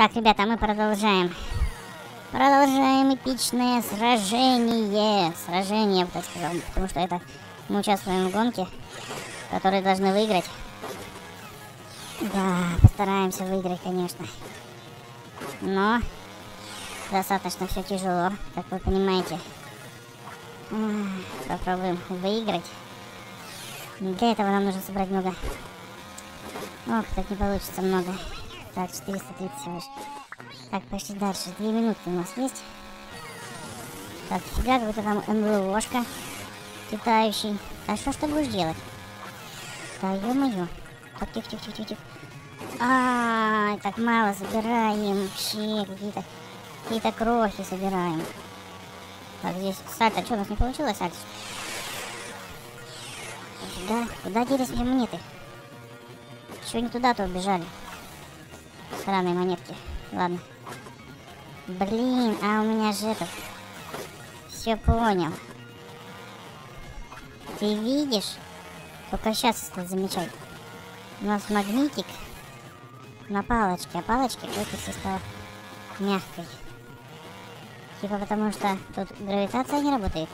Так, ребята, мы продолжаем. Продолжаем эпичное сражение. Сражение, так сказал, потому что это мы участвуем в гонке, которые должны выиграть. Да, постараемся выиграть, конечно. Но достаточно все тяжело, как вы понимаете. Попробуем выиграть. Для этого нам нужно собрать много. Ох, так не получится много. Так, 430 всего. Так, пошли дальше. Две минуты у нас есть. Так, фига, какой-то там НЛОшка летающий. А что ж ты будешь делать? Да ё-моё. Так, тихо, тихо, тихо, тихо. А, так мало собираем вообще. Какие-то какие-то крохи собираем. Так, здесь сальто. Что, у нас не получилось сальто? Куда? Куда делись все монеты? Еще не туда-то убежали. Странные монетки. Ладно. Блин, а у меня же этот... Все понял. Ты видишь? Только сейчас стал замечать. У нас магнитик на палочке, а палочка все стала мягкой. Типа потому что тут гравитация не работает.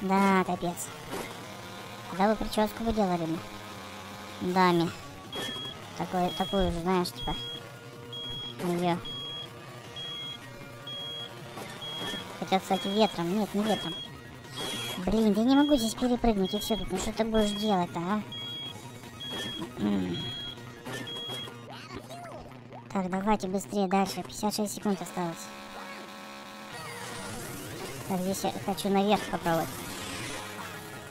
Да, капец. Когда вы прическу бы делали бы? Даме. Такой, такую же, знаешь, типа. Ее. Хотя, кстати, ветром. Нет, не ветром. Блин, я не могу здесь перепрыгнуть и все тут. Ну что ты будешь делать-то, а? Так, давайте быстрее дальше. 56 секунд осталось. Так, здесь я хочу наверх попробовать.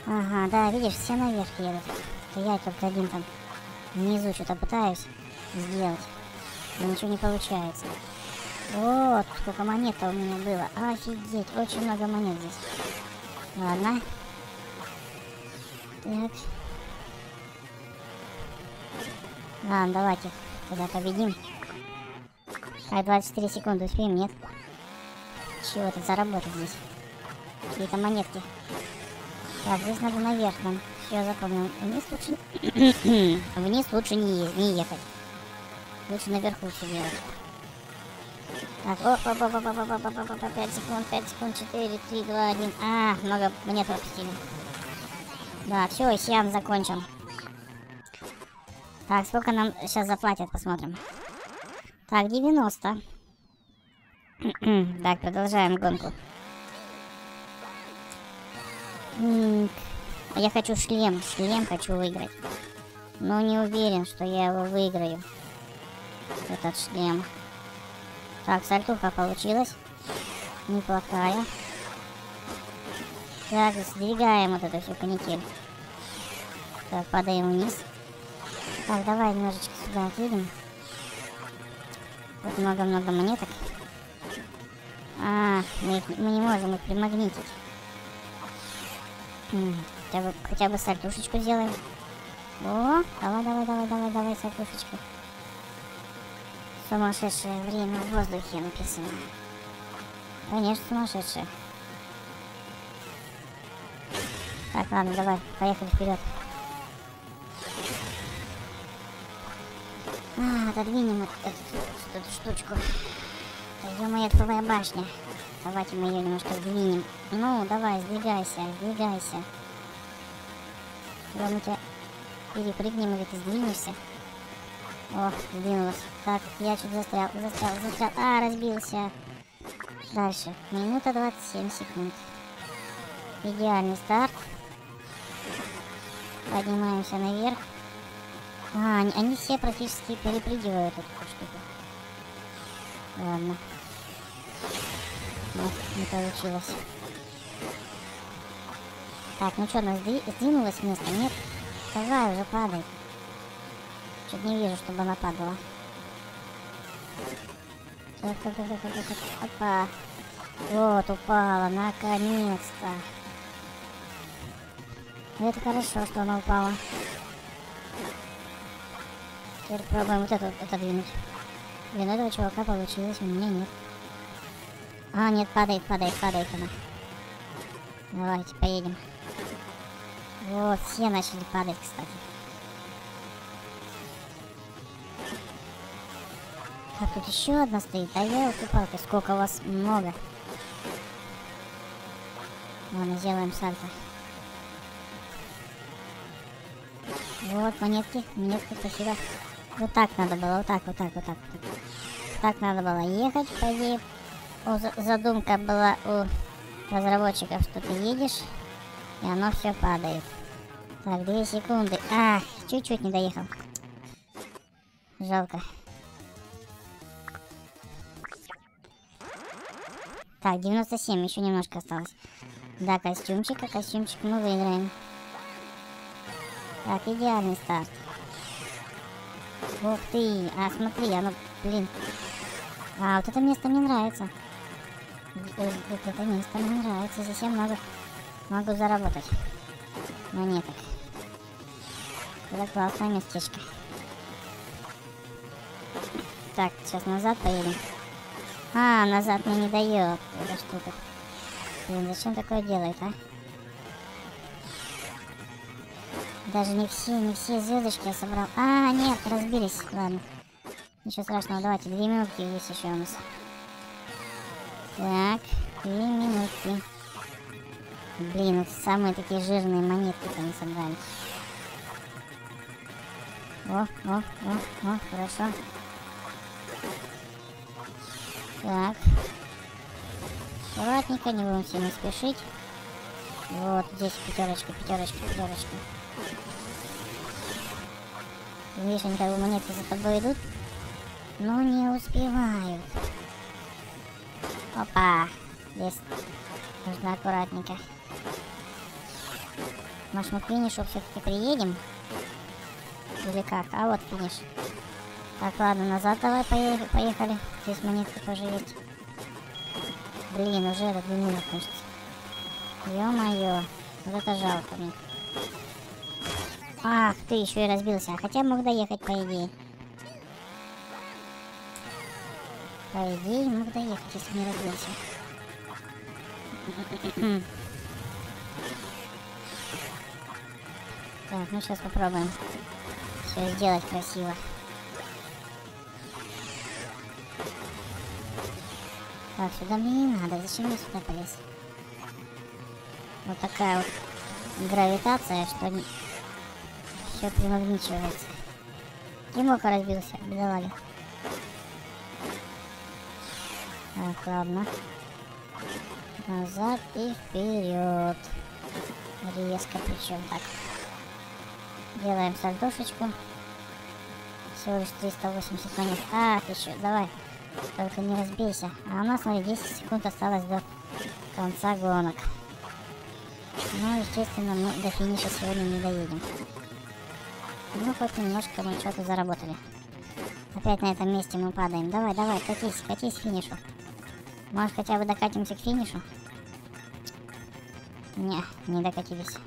Ага, да, видишь, все наверх едут. Я только один там внизу что-то пытаюсь сделать. Но ничего не получается. Вот, сколько монет у меня было. Офигеть, очень много монет здесь. Ладно. Так. Ладно, давайте тогда победим. Так, 24 секунды успеем, нет? Чего тут заработать здесь? Какие-то монетки. Так, здесь надо наверх нам. Все, запомнил. Вниз лучше... Вниз лучше не, не ехать. Лучше наверху все делать. Так, оп, оп, оп, оп, оп, оп, оп, оп, оп, 5 секунд, 5 секунд, 4, 3, 2, 1. А, много монет пропустили. Да, все, и сиам закончим. Так, сколько нам сейчас заплатят, посмотрим. Так, 90. так, продолжаем гонку. Я хочу шлем. Шлем хочу выиграть. Но не уверен, что я его выиграю. Этот шлем. Так, сальтуха получилась. Неплохая. Так, сдвигаем вот эту всю канитель. Так, падаем вниз. Так, давай немножечко сюда отъедем. Тут много-много монеток. А, мы, мы не можем их примагнитить. Хотя бы, хотя бы сальтушечку сделаем. О, давай, давай, давай, давай, давай, сальтушечку. Сумасшедшее время в воздухе написано. Конечно, сумасшедшее. Так, ладно, давай, поехали вперед. А, отодвинем эту, эту, штучку. Моя твоя башня. Давайте мы ее немножко сдвинем. Ну, давай, сдвигайся, сдвигайся. Тебя перепрыгнем, или ты сдвинешься. О, сдвинулась. Так, я чуть застрял, застрял, застрял. А, разбился. Дальше. Минута 27 секунд. Идеальный старт. Поднимаемся наверх. А, они, они все практически перепрыгивают эту штуку. Ладно. Ну, не получилось. Так, ну что, она сдви сдвинулась с места? Нет? Давай уже падай. Чуть не вижу, чтобы она падала. Опа. Вот, упала, наконец-то. Это хорошо, что она упала. Теперь пробуем вот это отодвинуть. Блин, этого чувака получилось, у меня нет. А, нет, падает, падает, падает она. Давайте, поедем. Вот, все начали падать, кстати. А тут еще одна стоит. А елки-палки, сколько у вас много. Ладно, сделаем сальто. Вот, монетки, монетки, спасибо. Вот так надо было, вот так, вот так, вот так. Вот так, так надо было ехать, по идее. О, задумка была у разработчиков, что ты едешь, и оно все падает. Так, две секунды. Ах, чуть-чуть не доехал. Жалко. Так, 97, еще немножко осталось. Да, костюмчик, костюмчик мы выиграем. Так, идеальный старт. Ух ты, а смотри, оно, блин. А, вот это место мне нравится. Вот это место мне нравится, здесь я много могу заработать монеток. Это классное местечко. Так, сейчас назад поедем. А, назад мне не дает эта штука. Блин, зачем такое делает, а? Даже не все, не все звездочки я собрал. А, нет, разбились. Ладно. Ничего страшного, давайте, две минутки есть еще у нас. Так. Блин, вот самые такие жирные монетки там собрали. О, о, о, о, хорошо. Так. Аккуратненько, не будем сильно спешить. Вот, здесь пятерочка, пятерочка, пятерочка. Видишь, они как бы монетки за тобой идут, но не успевают. Опа! Здесь нужно аккуратненько. Может мы к финишу все-таки приедем? Или как? А вот финиш. Так, ладно, назад давай поехали. Здесь монетки тоже есть. Блин, уже этот две минуты кажется. Ё-моё. Вот это жалко мне. Ах, ты еще и разбился. Хотя мог доехать, по идее. По идее, мог доехать, если не разбился. Так, ну сейчас попробуем все сделать красиво. Так, сюда мне не надо. Зачем я сюда полез? Вот такая вот гравитация, что не... все примагничивается. Тимока разбился, бедолага. Так, ладно. Назад и вперед. Резко причем так. Делаем сальдошечку. Всего лишь 380 монет. А, еще, давай. Только не разбейся. А у нас, смотри, 10 секунд осталось до конца гонок. Ну, естественно, мы до финиша сегодня не доедем. Ну, хоть немножко мы что-то заработали. Опять на этом месте мы падаем. Давай, давай, катись, катись к финишу. Может, хотя бы докатимся к финишу? Не, не докатились.